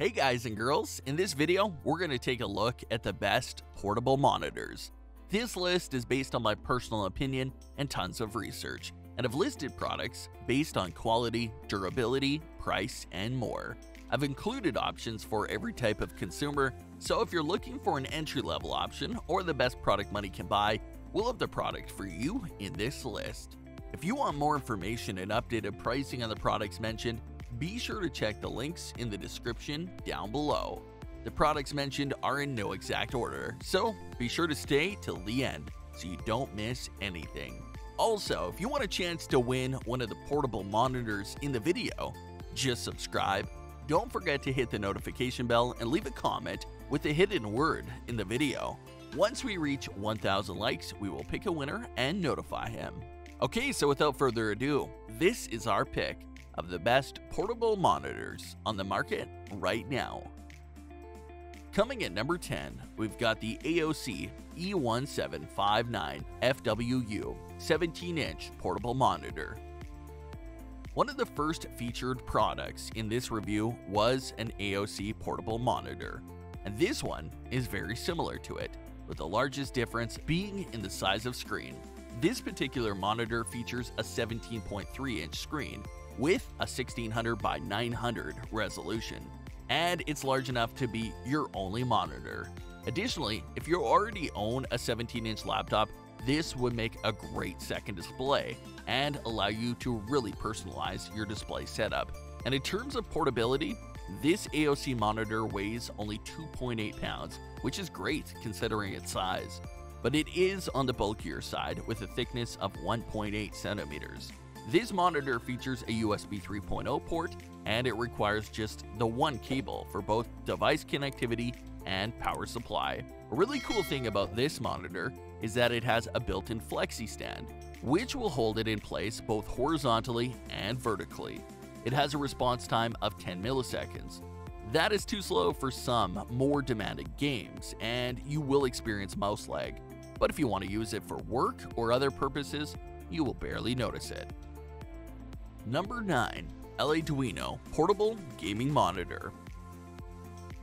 Hey guys and girls, in this video, we're going to take a look at the best portable monitors. This list is based on my personal opinion and tons of research, and I've listed products based on quality, durability, price, and more. I've included options for every type of consumer, so if you're looking for an entry-level option or the best product money can buy, we'll have the product for you in this list. If you want more information and updated pricing on the products mentioned, be sure to check the links in the description down below. The products mentioned are in no exact order, so be sure to stay till the end so you don't miss anything. Also, if you want a chance to win one of the portable monitors in the video, just subscribe. Don't forget to hit the notification bell and leave a comment with the hidden word in the video. Once we reach 1,000 likes, we will pick a winner and notify him. Okay, so without further ado, this is our pick of the best portable monitors on the market right now. Coming at number 10, we've got the AOC E1759 FWU 17-inch portable monitor. One of the first featured products in this review was an AOC portable monitor, and this one is very similar to it, with the largest difference being in the size of screen. This particular monitor features a 17.3 inch screen with a 1600 by 900 resolution, and it's large enough to be your only monitor. Additionally, if you already own a 17 inch laptop, this would make a great second display and allow you to really personalize your display setup. And in terms of portability, this AOC monitor weighs only 2.8 pounds, which is great considering its size. But it is on the bulkier side with a thickness of 1.8 centimeters. This monitor features a USB 3.0 port and it requires just the one cable for both device connectivity and power supply. A really cool thing about this monitor is that it has a built-in flexi stand, which will hold it in place both horizontally and vertically. It has a response time of 10 milliseconds. That is too slow for some more demanding games, and you will experience mouse lag. But if you want to use it for work or other purposes, you will barely notice it. Number 9. EleDuino Portable Gaming Monitor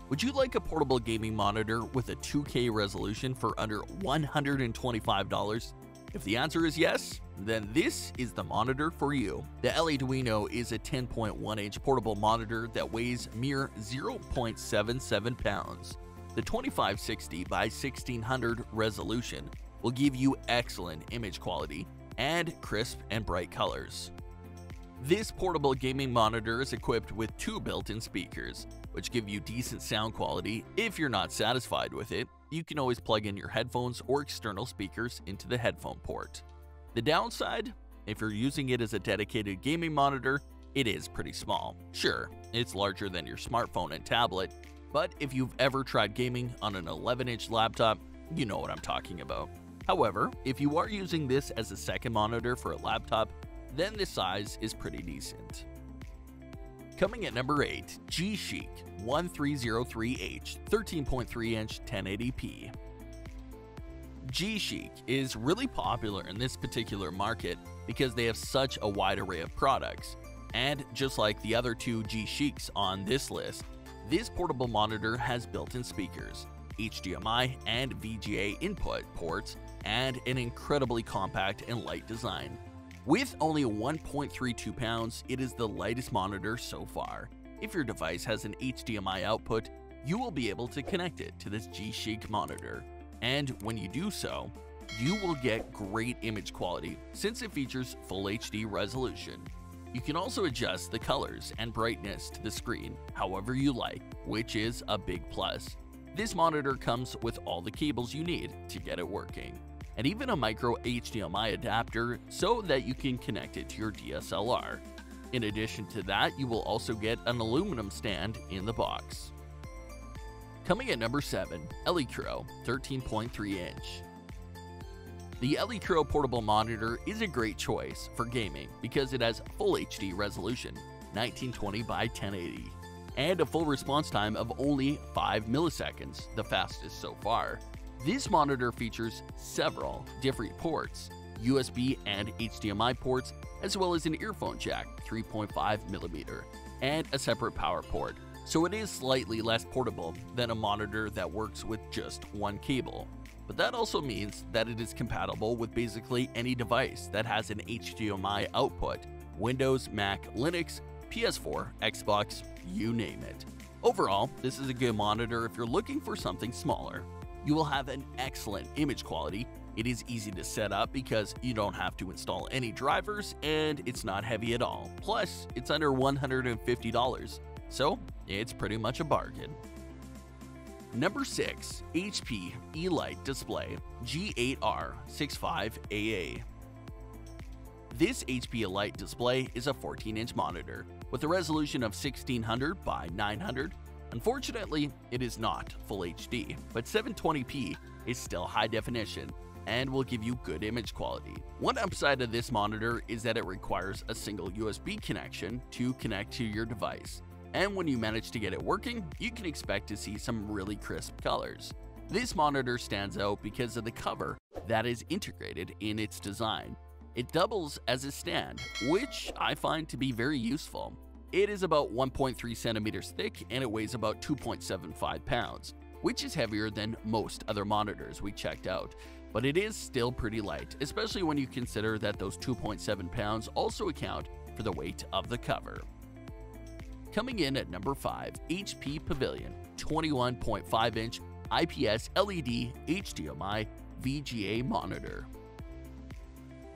Would you like a portable gaming monitor with a 2K resolution for under $125? If the answer is yes, then this is the monitor for you. The EleDuino is a 10.1 inch portable monitor that weighs mere 0.77 pounds. The 2560 by 1600 resolution will give you excellent image quality and crisp and bright colors. This portable gaming monitor is equipped with two built-in speakers, which give you decent sound quality. If you're not satisfied with it, you can always plug in your headphones or external speakers into the headphone port. The downside? If you're using it as a dedicated gaming monitor, it is pretty small. Sure, it's larger than your smartphone and tablet, but if you've ever tried gaming on an 11-inch laptop, you know what I'm talking about. However, if you are using this as a second monitor for a laptop, then the size is pretty decent. Coming at number 8, GeChic 1303H 13.3 inch 1080p. GeChic is really popular in this particular market because they have such a wide array of products. And just like the other two GeChics on this list, this portable monitor has built-in speakers, HDMI and VGA input ports, and an incredibly compact and light design. With only 1.32 pounds, it is the lightest monitor so far. If your device has an HDMI output, you will be able to connect it to this GeChic monitor. And when you do so, you will get great image quality since it features full HD resolution. You can also adjust the colors and brightness to the screen however you like, which is a big plus. This monitor comes with all the cables you need to get it working and even a micro HDMI adapter so that you can connect it to your DSLR. In addition to that, you will also get an aluminum stand in the box. Coming at number 7, Elecrow 13.3 inch. The Elecrow portable monitor is a great choice for gaming because it has full HD resolution, 1920 by 1080, and a full response time of only 5 milliseconds, the fastest so far. This monitor features several different ports, USB and HDMI ports, as well as an earphone jack 3.5mm, and a separate power port. so it is slightly less portable than a monitor that works with just one cable. But that also means that it is compatible with basically any device that has an HDMI output Windows, Mac, Linux, PS4, Xbox, you name it. Overall, this is a good monitor if you're looking for something smaller. You will have an excellent image quality. It is easy to set up because you don't have to install any drivers and it's not heavy at all. Plus, it's under $150, so it's pretty much a bargain. Number 6. HP EliteDisplay G8R65AA This HP EliteDisplay is a 14-inch monitor with a resolution of 1600 by 900. Unfortunately, it is not full HD, but 720p is still high definition and will give you good image quality. One upside of this monitor is that it requires a single USB connection to connect to your device and when you manage to get it working, you can expect to see some really crisp colors. This monitor stands out because of the cover that is integrated in its design. It doubles as a stand, which I find to be very useful. It is about 1.3 centimeters thick and it weighs about 2.75 pounds, which is heavier than most other monitors we checked out. But it is still pretty light, especially when you consider that those 2.7 pounds also account for the weight of the cover. Coming in at number 5, HP Pavilion 21.5 inch IPS LED HDMI VGA monitor.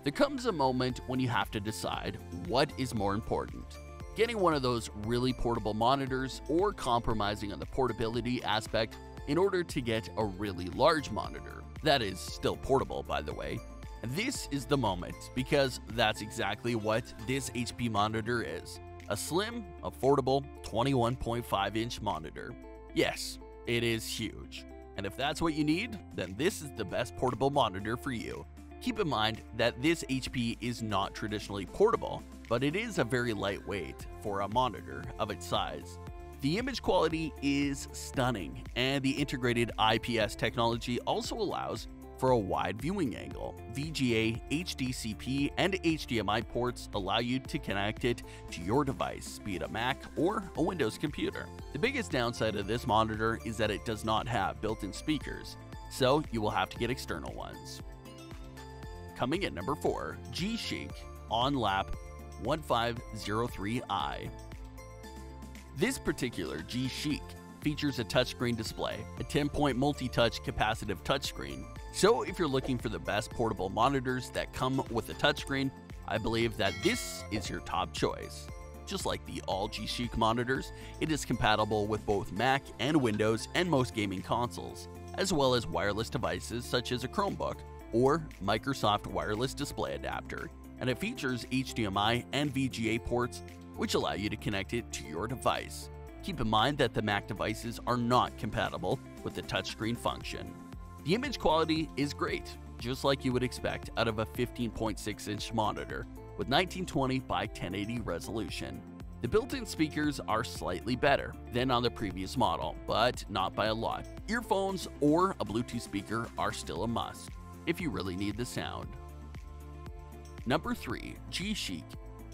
There comes a moment when you have to decide what is more important getting one of those really portable monitors or compromising on the portability aspect in order to get a really large monitor. That is still portable, by the way. This is the moment because that's exactly what this HP monitor is a slim, affordable 21.5 inch monitor. Yes, it is huge. And if that's what you need, then this is the best portable monitor for you. Keep in mind that this HP is not traditionally portable, but it is a very lightweight for a monitor of its size. The image quality is stunning, and the integrated IPS technology also allows for a wide viewing angle. VGA, HDCP, and HDMI ports allow you to connect it to your device, be it a Mac or a Windows computer. The biggest downside of this monitor is that it does not have built-in speakers, so you will have to get external ones. Coming at number 4, GeChic OnLap 1503i. This particular GeChic features a touchscreen display, a 10-point multi-touch capacitive touchscreen, so if you're looking for the best portable monitors that come with a touchscreen, I believe that this is your top choice. Just like the all GeChic monitors, it is compatible with both Mac and Windows and most gaming consoles, as well as wireless devices such as a Chromebook or Microsoft Wireless Display Adapter, and it features HDMI and VGA ports which allow you to connect it to your device. Keep in mind that the Mac devices are not compatible with the touchscreen function. The image quality is great, just like you would expect out of a 15.6 inch monitor with 1920 by 1080 resolution. The built-in speakers are slightly better than on the previous model, but not by a lot. Earphones or a Bluetooth speaker are still a must, if you really need the sound. Number 3. GeChic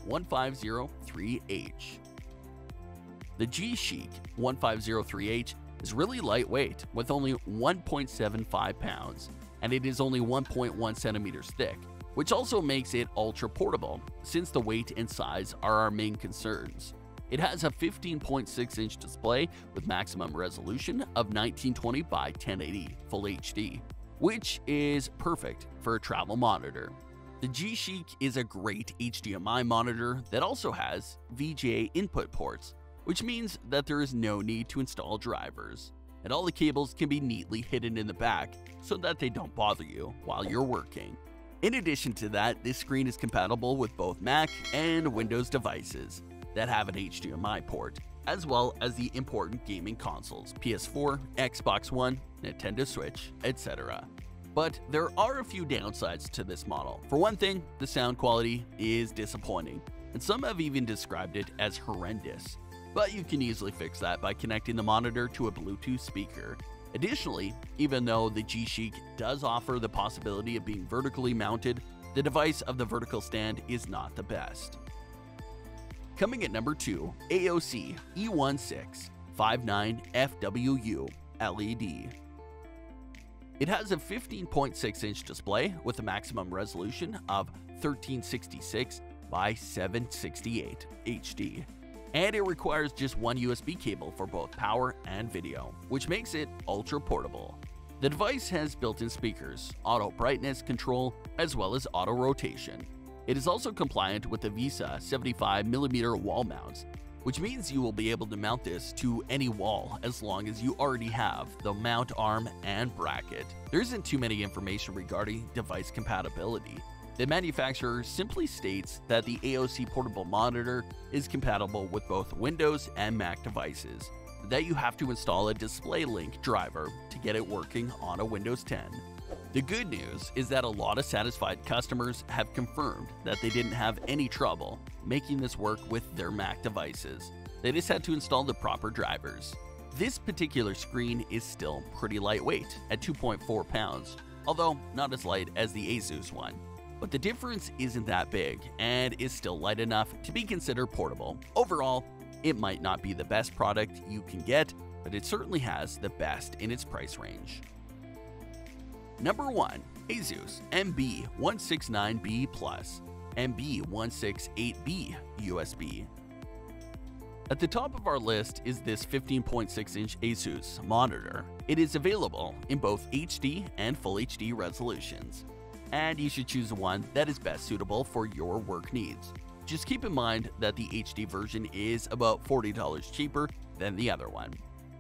1503H The GeChic 1503H is really lightweight with only 1.75 pounds, and it is only 1.1 centimeters thick, which also makes it ultra portable since the weight and size are our main concerns. It has a 15.6 inch display with maximum resolution of 1920 by 1080 Full HD, which is perfect for a travel monitor. The GeChic is a great HDMI monitor that also has VGA input ports, which means that there is no need to install drivers, and all the cables can be neatly hidden in the back so that they don't bother you while you're working. In addition to that, this screen is compatible with both Mac and Windows devices that have an HDMI port, as well as the important gaming consoles PS4, Xbox One, Nintendo Switch, etc. But there are a few downsides to this model. For one thing, the sound quality is disappointing, and some have even described it as horrendous but you can easily fix that by connecting the monitor to a Bluetooth speaker. Additionally, even though the GeChic does offer the possibility of being vertically mounted, the device of the vertical stand is not the best. Coming at number 2, AOC E16 59FWU LED. It has a 15.6 inch display with a maximum resolution of 1366 by 768 HD. And it requires just one USB cable for both power and video, which makes it ultra portable. The device has built-in speakers, auto brightness control, as well as auto rotation. It is also compliant with the VESA 75mm wall mounts, which means you will be able to mount this to any wall as long as you already have the mount arm and bracket. There isn't too many information regarding device compatibility. The manufacturer simply states that the AOC portable monitor is compatible with both Windows and Mac devices, that you have to install a DisplayLink driver to get it working on a Windows 10. The good news is that a lot of satisfied customers have confirmed that they didn't have any trouble making this work with their Mac devices. They just had to install the proper drivers. This particular screen is still pretty lightweight at 2.4 pounds, although not as light as the Asus one. But the difference isn't that big and is still light enough to be considered portable. Overall, it might not be the best product you can get, but it certainly has the best in its price range. Number 1. Asus MB169B Plus MB168B USB. At the top of our list is this 15.6 inch Asus monitor. It is available in both HD and Full HD resolutions, and you should choose the one that is best suitable for your work needs. Just keep in mind that the HD version is about $40 cheaper than the other one.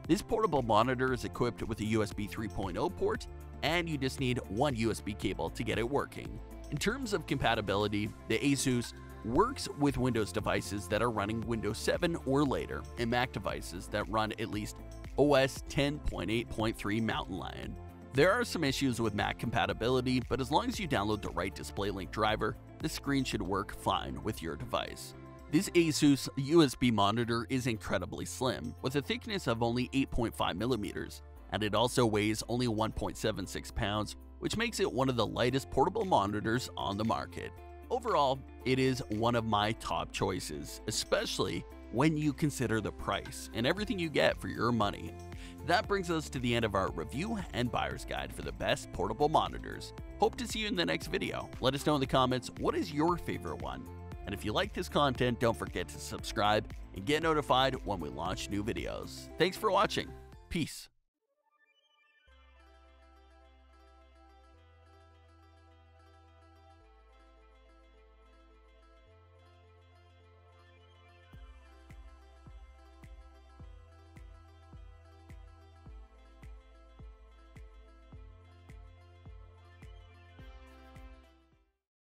This portable monitor is equipped with a USB 3.0 port and you just need one USB cable to get it working. In terms of compatibility, the Asus works with Windows devices that are running Windows 7 or later, and Mac devices that run at least OS 10.8.3 Mountain Lion. There are some issues with Mac compatibility, but as long as you download the right DisplayLink driver, the screen should work fine with your device. This Asus USB monitor is incredibly slim, with a thickness of only 8.5 millimeters, and it also weighs only 1.76 pounds, which makes it one of the lightest portable monitors on the market. Overall, it is one of my top choices, especially when you consider the price and everything you get for your money. That brings us to the end of our review and buyer's guide for the best portable monitors. Hope to see you in the next video. Let us know in the comments what is your favorite one. And if you like this content, don't forget to subscribe and get notified when we launch new videos. Thanks for watching. Peace.